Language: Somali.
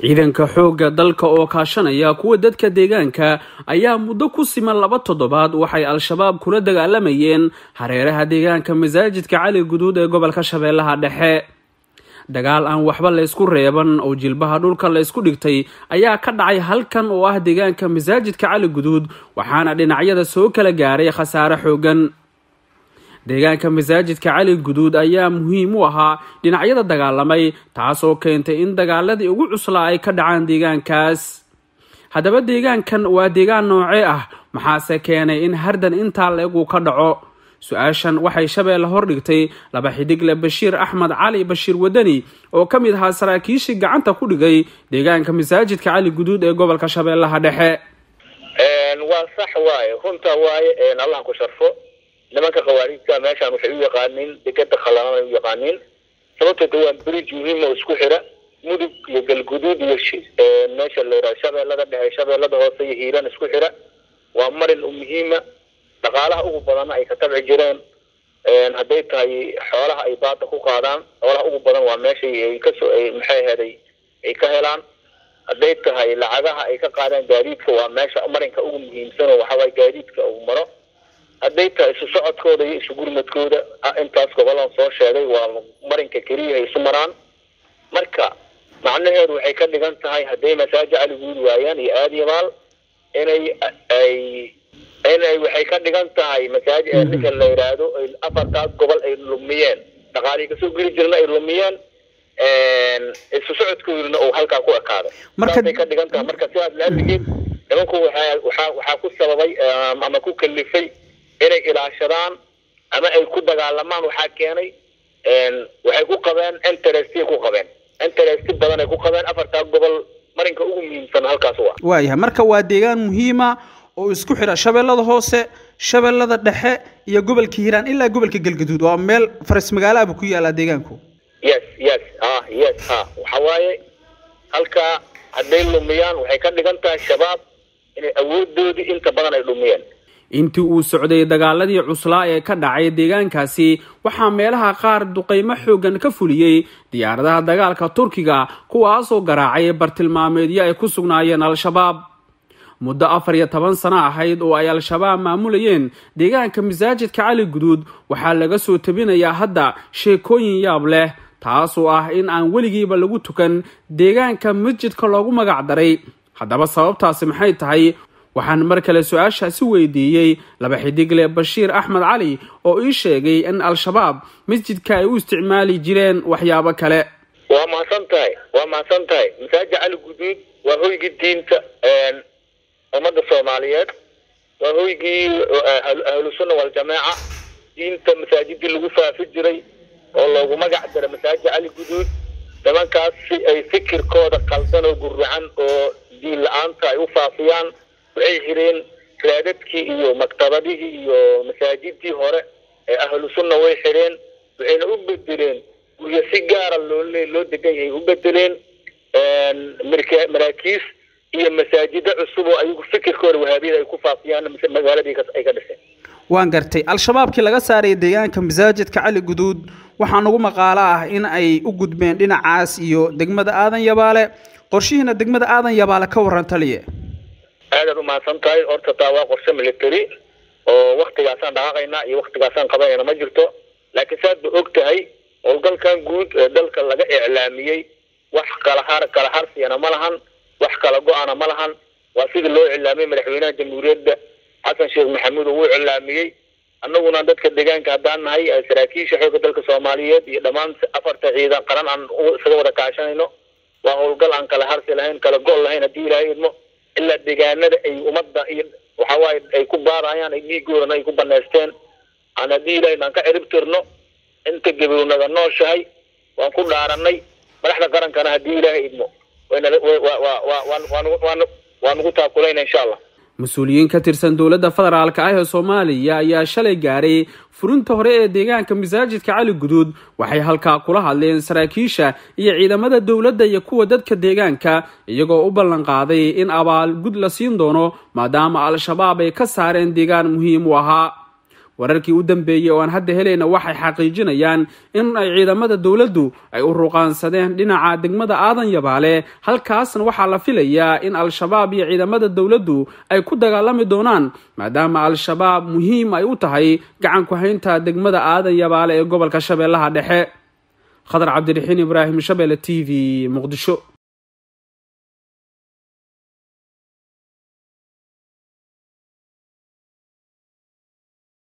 ciidanka xoogga dalka oo kaashanaya kuwa dadka deegaanka ayaa muddo ku siman laba toddobaad waxay al-shabaab kula dagaalamayeen hareeraha deegaanka masaajidka cali guduud ee gobolka shabeellaha dhexe. Dagaal aan waxba laysku reeban oo jilbaha dhulka laysku dhigtay ayaa ka dhacay halkan oo ah deegaanka masaajidka cali guduud waxaana dhinacyada soo kala gaaray khasaare xoogan deegaanka masaajidka cali guduud ayaa muhiim u ahaa dhinacyada dagaalamay taasoo keentay in dagaaladii ugu cuslaa ay ka dhacaan deegaankaas. Haddaba deegaankan waa deegaan noocee ah? Maxaase keenay in hardan intaa leegu ka dhaco? Su'aashan waxay shabeelle hordhigtay laba xidigle bashiir axmed cali bashiir wadani oo ka mid ahaa saraakiishii gacanta ku dhigay deegaanka masaajidka cali guduud ee gobolka shabeellaha dhexe. Waa sax waaye. Runta waaye allah ku sharfo nimanka khawaarijta meeshaan waxay u yaqaaniin dekeda khalalan u yaqaaniin. Sababteeda waa bridge muhiim oo isku xira mudug iyo galguduud iyo meesha la yidhaha shabeellada dhexe shabeellada hoose iyo hiiraan isku xira. Waa marin muhiima dhaqaalaha ugu badanna ay ka tabci jireen hadday tahay xoolaha ay baada ku qaadaan xoolaha ugu badan waa meeshay ay ka soo maxay aheeday ay ka helaan. Hadday tahay lacagaha ay ka qaadaan gaadiidka waa meesha marinka ugu muhiimsan oo waxawaay gaadiidka uu maro hadday tahay isu socodkooda iyo isu gurmadkooda intaas gobolan soo sheegay waa marinka keliya ay isu maraan. Marka macnaheedu waxay ka dhigan tahay hadday masaaji caliguud waayaan iyo aadyabaal inay ay inay waxay ka dhigan tahay masaaji ninka la yidhaahdo afartaas gobol ay lumiyeen. Dhaqaalihii ka soo geli jirna ay lumiyeen isu socodkooduna uu halkaa ku ekaaday saasay ka dhigan tahay. Marka sidaas laaligeed nimanku waxaa waxaa ku sababay ama ku kalifay inay ilaashadaan ama ay ku dagaalamaan waxaa keenay waxay ku qabeen interestay ku qabeen. Interest badan ay ku qabeen afartaa gobol marinka ugu muhiimsan halkaas waa. Waayahay marka waa deegaan muhiima oo isku xidha shabeellada hoose shabeellada dhexe iyo gobolka hiiraan ilaa gobolka galgaduud. Waa meel faras magaalaaba ku yaalaa deegaanku. Yes yes. Ha yes. Ha waxa waaye halkaa hadday lumiyaan waxay ka dhigan tahay shabaab inay awoodoodii inta badan ay dhumiyeen intii uu socday dagaaladii cuslaa ee ka dhacay deegaankaasi waxaa meelaha qaar duqaymo xoogan ka fuliyey diyaaradaha dagaalka turkiga kuwaasoo garaacay bartilmaameedyo ay ku sugnaayeen al-shabaab. Muddo afar iyo toban sano ahayd oo ay al-shabaab maamulayeen deegaanka masaajidka cali guduud waxaa laga soo tabinayaa hadda sheekooyin yaab leh taasoo ah in aan weligiiba lagu tukan deegaanka masjidka loogu magac daray. Haddaba sababtaasi maxay tahay waxaan mar kale su'aashaasi weydiiyey laba xidigle bashiir axmed cali oo ii sheegay in al-shabaab masjidka ay u isticmaali jireen waxyaabo kale. Waa mahadsan tahay waa mahadsan tahay masaajid cali guduud waa hoygii diinta ummadda soomaaliyeed. Waa hoygii ahlusunna waljamaaca diinta masaajidii lagu faafi jiray oo loogu magac dara masaajid cali guduud. Nimankaas si ay fikirkooda qaldan oo guracan oo diin la'aanta ay u faafiyaan waxay xireen raadadkii iyo maktabadihii iyo masaajidii hore ee ahlu sunna way xireen waxayna u bedeleen guryo si gaara loo loo degan yahay u bedeleen maraakiis iyo masaajido cusub oo ayagu fikirkooda wahaabiyada ay ku faafiyaan magaaladii ay ka dhiseen waan gartay. Al-shabaabkii laga saaray deegaanka masaajidka cali guduud waxaa nagu maqaalo ah in ay u gudbeen dhinacaas iyo degmada aadan yabaale. Qorshihiina degmada aadan yabaale ka waran taliye aadaad umahadsan tahay horta taa waa qorshe military oo waktigaasaan dhaqaaqaynaa iyo waktigaasaan qabanayna ma jirto. Laakiin saad ba og tahay howlgalkan guud ee dalka laga iclaamiyey wax kala har kala harsiyana ma lahan wax kala go-ana ma lahan. Waa sidii loo iclaamiyey madaxweynaha jamhuuriyadda. Xasan sheekh maxamuud uu iclaamiyey. Annaguna dadka deegaanka haddaan nahay saraakiisha xoogga dalka soomaaliyeed iyo dhammaan afarta ciidan qaran aan isaga wada kaashanayno waa howlgal aan kala harsi lahayn kala go' lahayn haddii ilaahay idmo ilaa deegaanada ay ummadda iyo waxawaaye ay ku baarayaan ay dhiigoodana ay ku banaysteen aan haddii ilahay aan ka cirib tirno inta gabownada nooshahay waan ku dhaaranay madaxda qarankana haddii ilaahay idmo waa nugu taakulayna insha allah mas'uuliyiin ka tirsan dowladda federaalka ah ee soomaaliya ayaa shalay gaaray furinta hore ee deegaanka masaajidka cali guduud waxay halkaa kula hadleen saraakiisha iyo ciidamada dowladda iyo kuwa dadka deegaanka iyagoo u ballan qaaday in abaal gud la siin doono maadaama al-shabaab ay ka saareen deegaan muhiim u ahaa wararkii u dambeeyey oo aan hadda helayna waxay xaqiijinayaan in ay ciidamada dowladdu ay u ruqaansadeen dhinaca degmada aadan yabaale. Halkaasna waxaa la filayaa in al-shabaab iyo ciidamada dowladdu ay ku dagaalami doonaan maadaama al-shabaab muhiim ay u tahay gacan ku haynta degmada aadan yabaale ee gobolka shabeellaha dhexe. Khadar cabdiraxiin ibraahim shabeelle t v muqdisho